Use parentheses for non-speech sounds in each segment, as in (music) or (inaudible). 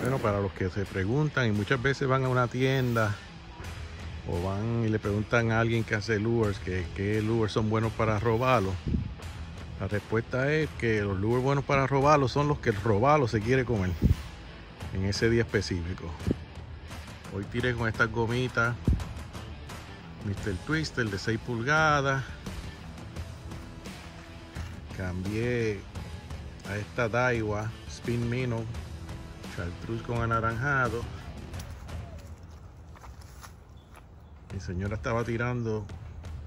Bueno, para los que se preguntan y muchas veces van a una tienda o van y le preguntan a alguien que hace lures que qué lures son buenos para robarlo. La respuesta es que los lures buenos para robarlo son los que el robalo se quiere comer en ese día específico. Hoy tiré con estas gomitas Mr. Twister de 6 pulgadas. Cambié a esta Daiwa Spin Minnow chartreuse con anaranjado. Mi señora estaba tirando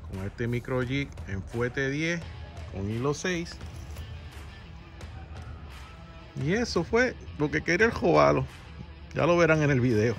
con este micro jig en fuete 10 con hilo 6. Y eso fue lo que quería el jovalo. Ya lo verán en el video.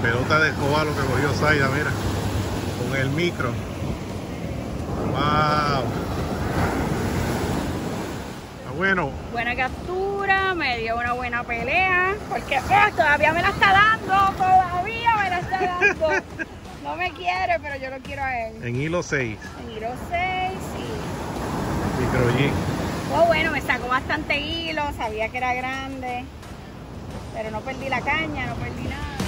Pelota de lo que cogió Zaida, mira. Con el micro. Wow. Está bueno. Buena captura, me dio una buena pelea, porque ¡ah! todavía me la está dando, todavía me la está dando. (laughs) No me quiere, pero yo lo quiero a él. En hilo 6. En hilo 6, sí. Micro jig. Oh, bueno, me sacó bastante hilo, sabía que era grande, pero no perdí la caña, no perdí nada.